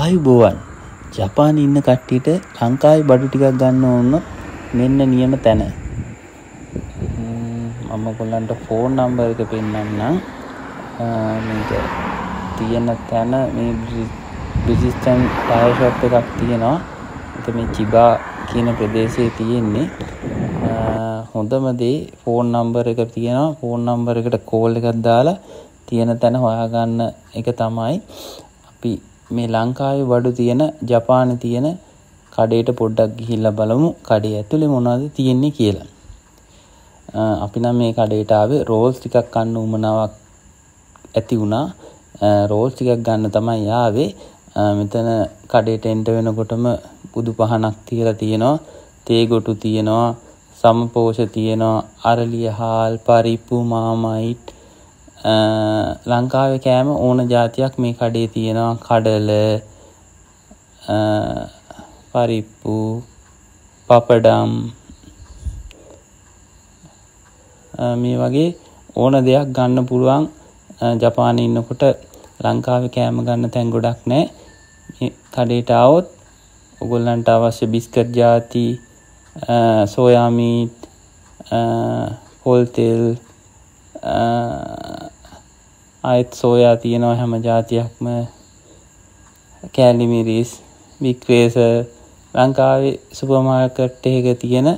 ආයුබෝවන් ජපාන ඉන්න කට්ටියට ලංකායි බඩු ටිකක් ගන්න ඕන්නොත් මෙන්න නියම තැන. මම කොල්ලන්ට ෆෝන් නම්බර් එක පෙන්න්නම් මේක තියෙන තැන මේ බිසිස්ටන් ටයශප් එකක් තියෙනවා. එක මේ චිබා කියන ප්‍රදේශයේ තියෙන්නේ. හොඳමදේ ෆෝන් නම්බර එක තියෙනවා. ෆෝන් නම්බර එකට කෝල් එකක් දාලා තියෙන තැන හොයාගන්න එක තමයි අපි මේ ලංකාවේ වඩු තියෙන ජපාන තියෙන කඩේට පොඩ්ඩක් ගිහිල්ලා බලමු කඩේ ඇතුලේ මොනවද තියෙන්නේ කියලා. අපි නම් මේ කඩේට ආවේ රෝල්ස් ටිකක් කන්න උමනාවක් ඇති වුණා. රෝල්ස් ටිකක් ගන්න තමයි ආවේ. මෙතන කඩේට එන්ට වෙනකොටම බුදු පහනක් තියලා තියෙනවා. තේ ගොටු තියෙනවා. සමපෝෂ තියෙනවා. අරලිය හාල්, පරිප්පු, මාමයිට් ලංකාවේ කෑම ඕන જાතියක් මේ කඩේ තියෙනවා. කඩල පරිප්පු පපඩම්. මේ වගේ ඕන දෙයක් ගන්න පුළුවන්. ජපානයේ ඉන්නකොට ලංකාවේ කෑම ගන්න තැන් ගොඩක් නැහැ කඩේට આવොත් ඔගොල්ලන්ට අවශ්‍ය බිස්කට් ಜಾති සෝයා මීට් පොල් තෙල් ආයෙත් සෝයා තියෙනවා හැම જાතියක්ම. කෑලි මිරිස් බිග් ලංකාවේ සුපර් මාකට් එකක තියෙන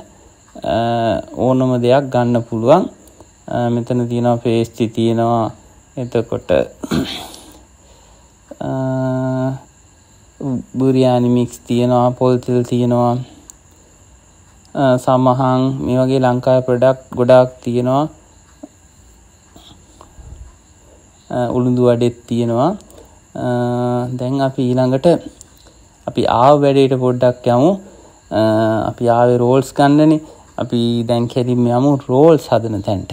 ඕනම දෙයක් ගන්න පුළුවන්. මෙතන තියෙනවා පේස්ටි තියෙනවා. එතකොට බුරියානි මික්ස් තියෙනවා පොල් තෙල් තියෙනවා සමහන් මේ වගේ ලංකාවේ ප්‍රොඩක්ට් ගොඩාක් තියෙනවා. උළුඳු වඩෙත් තියෙනවා. දැන් අපි ඊළඟට අපි ආව වැඩේට පොඩ්ඩක් යමු. අපි ආවේ රෝල්ස් ගන්නනේ. අපි දැන් කෙලින්ම යමු රෝල්ස් හදන තැනට.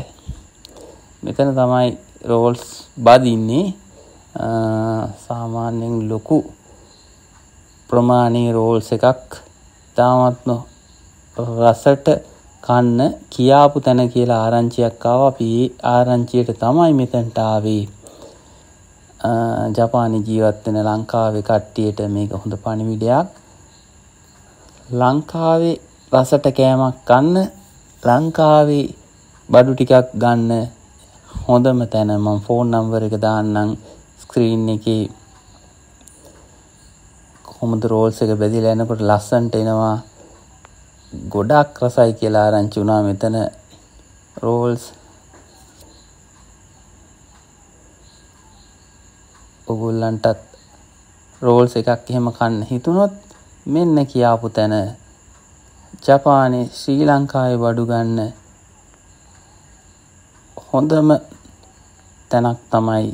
මෙතන තමයි රෝල්ස් බදින්නේ. සාමාන්‍යයෙන් ලොකු ප්‍රමාණයේ රෝල්ස් එකක් තාමත්ම රසට කන්න කියාපු තැන කියලා ආරංචියක් ආවා. අපි ආරංචියට තමයි මෙතනට ආවේ. ජපානයේ ජීවත් වෙන ලංකාවේ කට්ටියට මේක හොඳ පණිවිඩයක්. ලංකාවේ රසට කෑමක් ගන්න ලංකාවේ බඩු ටිකක් ගන්න හොඳම තැන. මම ෆෝන් නම්බර් එක දාන්නම්. ස්ක්‍රීන් එකේ කොහොමද රෝල්ස් එක බෙදලා එනකොට ලස්සන්ට එනවා. ගොඩක් රසයි කියලා ආරංචි වුණා මෙතන. රෝල්ස් ඔගොල්ලන්ටත් රෝල්ස් එකක් එහෙම කන්න හිතුනොත් මෙන්න කියාපු තැන. ජපානයේ ශ්‍රී ලංකාවේ බඩු ගන්න හොඳම තැනක් තමයි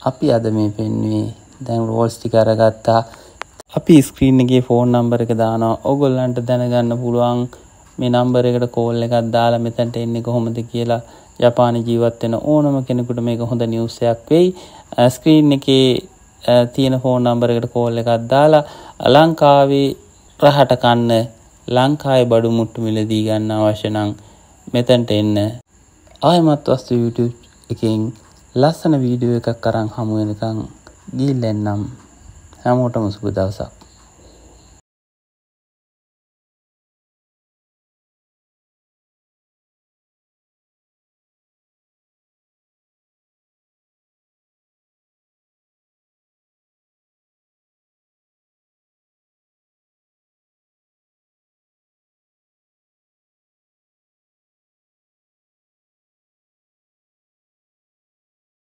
අපි අද මේ පෙන්වුවේ. දැන් රෝල්ස් ටික අරගත්තා. අපි ස්ක්‍රීන් එකේ ෆෝන් නම්බර එක දානවා. ඔයගොල්ලන්ට දැනගන්න පුළුවන් මේ නම්බර එකට කෝල් එකක් දාලා මෙතනට එන්නේ කොහොමද කියලා. ජපානයේ ජීවත් වෙන ඕනම කෙනෙකුට මේක හොඳ නිවුස් එකක් වෙයි. ස්ක්‍රීන් එකේ තියෙන ෆෝන් නම්බර එකට කෝල් එකක් දාලා ලංකාවේ රහට කන්න ලංකාවේ බඩු මුට්ටු මිලදී ගන්න අවශ්‍ය නම් මෙතනට එන්න. ආයමත් වස්තු YouTube එකෙන් ලස්සන වීඩියෝ එකක් අරන් හමු වෙනකන් ගිහින් එන්නම්. හැමෝටම සුබ දවසක්.